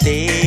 day.